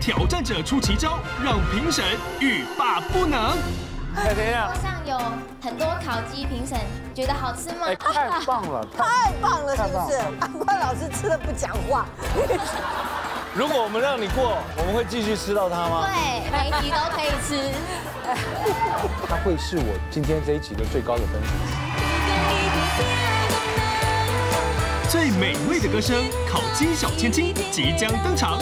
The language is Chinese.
挑战者出奇招，让评审欲罢不能。桌上有很多烤鸡，评审觉得好吃吗？太棒了，太棒了，是不是？阿怪老师吃的不讲话。如果我们让你过，我们会继续吃到它吗？对，每一集都可以吃。它会是我今天这一集的最高的分数。最美味的歌声，烤鸡小千金即将登场。